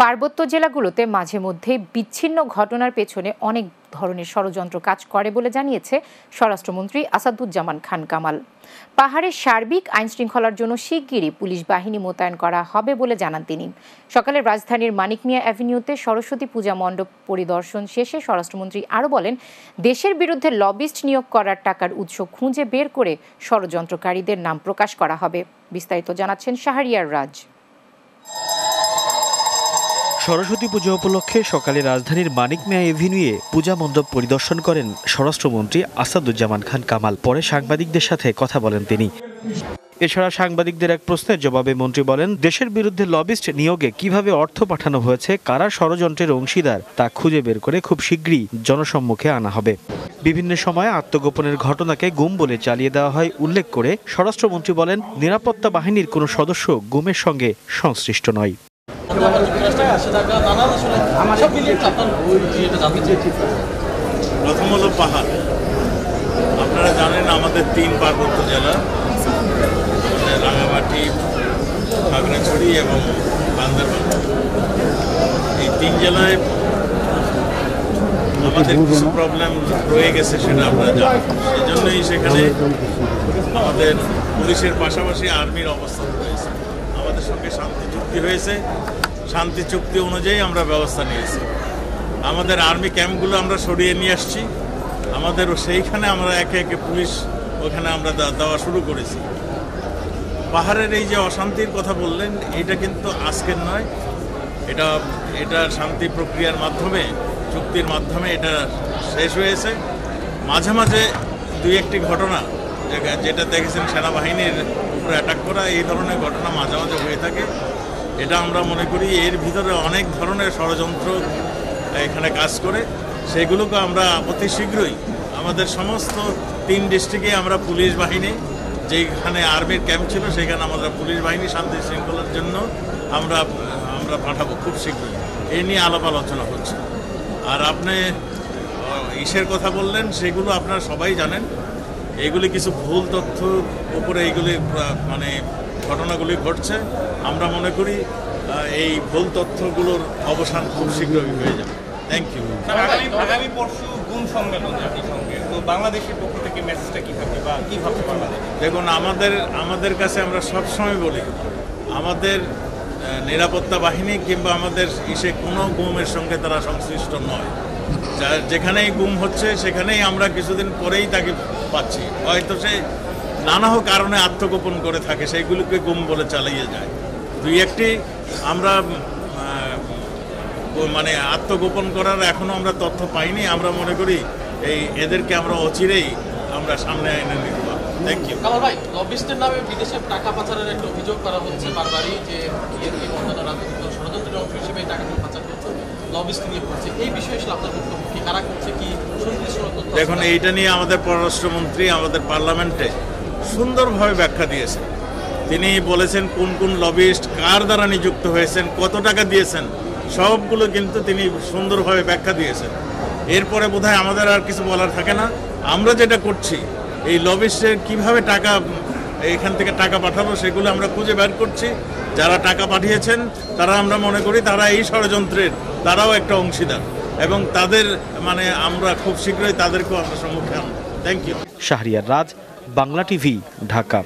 পার্বত্য জেলাগুলোতে মাঝে মধ্যে বিচ্ছিন্ন ঘটনার পেছনে অনেক ধরনের ষড়যন্ত্র কাজ করে বলে জানিয়েছে স্বরাষ্ট্রমন্ত্রী আসাদুজ্জামান খান কামাল। পাহাড়ের সার্বিক আইন শৃঙ্খলার জন্য শিগগিরই পুলিশ বাহিনী মোতায়েন করা হবে বলে জানান তিনি। সকালে রাজধানীর মানিক মিয়া অ্যাভিনিউতে সরস্বতী পূজা মণ্ডপ পরিদর্শন শেষে স্বরাষ্ট্রমন্ত্রী আরও বলেন, দেশের বিরুদ্ধে লবিস্ট নিয়োগ করার টাকার উৎস খুঁজে বের করে ষড়যন্ত্রকারীদের নাম প্রকাশ করা হবে। বিস্তারিত জানাচ্ছেন শাহরিয়ার রাজ। সরস্বতী পুজো উপলক্ষে সকালে রাজধানীর মানিক মিয়া এভিনিউয়ে পূজা মণ্ডপ পরিদর্শন করেন স্বরাষ্ট্রমন্ত্রী আসাদুজ্জামান খান কামাল। পরে সাংবাদিকদের সাথে কথা বলেন তিনি। এছাড়া সাংবাদিকদের এক প্রশ্নের জবাবে মন্ত্রী বলেন, দেশের বিরুদ্ধে লবিস্ট নিয়োগে কীভাবে অর্থ পাঠানো হয়েছে, কারা ষড়যন্ত্রের অংশীদার, তা খুঁজে বের করে খুব শীঘ্রই জনসম্মুখে আনা হবে। বিভিন্ন সময়ে আত্মগোপনের ঘটনাকে গুম বলে চালিয়ে দেওয়া হয় উল্লেখ করে স্বরাষ্ট্রমন্ত্রী বলেন, নিরাপত্তা বাহিনীর কোনো সদস্য গুমের সঙ্গে সংশ্লিষ্ট নয়। প্রথম হলো পাহাড়। আপনারা জানেন আমাদের তিন পার্বত্য জেলা রাঙামাটি, খাগড়াছড়ি এবং বান্দরবান। এই তিন জেলায় আমাদের কিছু প্রবলেম রয়ে গেছে সেটা আপনারা জানেন। সেই জন্যই সেখানে আমাদের পুলিশের পাশাপাশি আর্মির অবস্থান সঙ্গে শান্তি চুক্তি হয়েছে। শান্তি চুক্তি অনুযায়ী আমরা ব্যবস্থা নিয়েছি। আমাদের আর্মি ক্যাম্পগুলো আমরা সরিয়ে নিয়ে আসছি। আমাদের সেইখানে আমরা একে একে পুলিশ ওখানে আমরা দেওয়া শুরু করেছি। পাহাড়ের এই যে অশান্তির কথা বললেন, এটা কিন্তু আজকের নয়। এটা এটা শান্তি প্রক্রিয়ার মাধ্যমে, চুক্তির মাধ্যমে এটা শেষ হয়েছে। মাঝে মাঝে দুই একটি ঘটনা, যেটা দেখেছেন সেনাবাহিনীর উপরে অ্যাটাক করা, এই ধরনের ঘটনা মাঝে মাঝে হয়ে থাকে। এটা আমরা মনে করি এর ভিতরে অনেক ধরনের ষড়যন্ত্র এখানে কাজ করে। সেগুলোকে আমরা অতি শীঘ্রই আমাদের সমস্ত তিন ডিস্ট্রিক্টে আমরা পুলিশ বাহিনী যেখানে আর্মির ক্যাম্প ছিল সেখানে আমাদের পুলিশ বাহিনী শান্তি শৃঙ্খলার জন্য আমরা আমরা পাঠাবো খুব শীঘ্রই। এই নিয়ে আলাপ আলোচনা হচ্ছে। আর আপনি ইসের কথা বললেন, সেগুলো আপনারা সবাই জানেন। এগুলি কিছু ভুল তথ্য উপরে এইগুলি মানে ঘটনাগুলি ঘটছে। আমরা মনে করি এই ভুল তথ্যগুলোর অবসান খুব শীঘ্রই হয়ে যাবে। থ্যাংক ইউ আগামী আগামী পরশু গুণ সম্মেলন জাতিসংঘে তো বাংলাদেশের পক্ষ থেকে মেসেজটা কি থাকবে বা কি ভাবছে বাংলাদেশ দেখুন আমাদের আমাদের কাছে আমরা সবসময় বলি আমাদের নিরাপত্তা বাহিনী কিংবা আমাদের ইসে কোনো গুমের সঙ্গে তারা সংশ্লিষ্ট নয়। যা- যেখানেই গুম হচ্ছে সেখানেই আমরা কিছুদিন পরেই তাকে পাচ্ছি। হয়তো সে নানা কারণে আত্মগোপন করে থাকে, সেইগুলোকে গুম বলে চালিয়ে যায়। দুই একটি আমরা মানে আত্মগোপন করার এখনও আমরা তথ্য পাইনি। আমরা মনে করি এই এদেরকে আমরা অচিরেই আমরা সামনে এনে পারব থ্যাংক ইউ কামাল ভাই, লবিস্টের নামে বিদেশে টাকা পাচারের একটা অভিযোগ করা হচ্ছে বারবারই যে বিএনপি অন্যান্য রাজনৈতিক দল ষড়যন্ত্রের অংশ হিসেবে টাকাগুলো পাচার করছে, লবিস্ট নিয়ে করছে এই বিষয়ে আপনার বক্তব্য কারা করছে? কি সুনির্দিষ্ট দেখুন, এইটা নিয়ে আমাদের পররাষ্ট্রমন্ত্রী আমাদের পার্লামেন্টে সুন্দরভাবে ব্যাখ্যা দিয়েছেন। তিনি বলেছেন, কোন কোন লবিস্ট কার দ্বারা নিযুক্ত হয়েছেন, কত টাকা দিয়েছেন, সবগুলো কিন্তু তিনি সুন্দরভাবে ব্যাখ্যা দিয়েছেন। এরপরে বোধহয় আমাদের আর কিছু বলার থাকে না। আমরা যেটা করছি, এই লবিস্টের কীভাবে টাকা, এখান থেকে টাকা পাঠালো সেগুলো আমরা খুঁজে বের করছি। যারা টাকা পাঠিয়েছেন, তারা আমরা মনে করি তারা এই ষড়যন্ত্রের, তারাও একটা অংশীদার। এবং তাদের মানে আমরা খুব শীঘ্রই তাদেরকেও আমরা সম্মুখীন thank you Shahriar Raj, Bangla TV, Dhaka.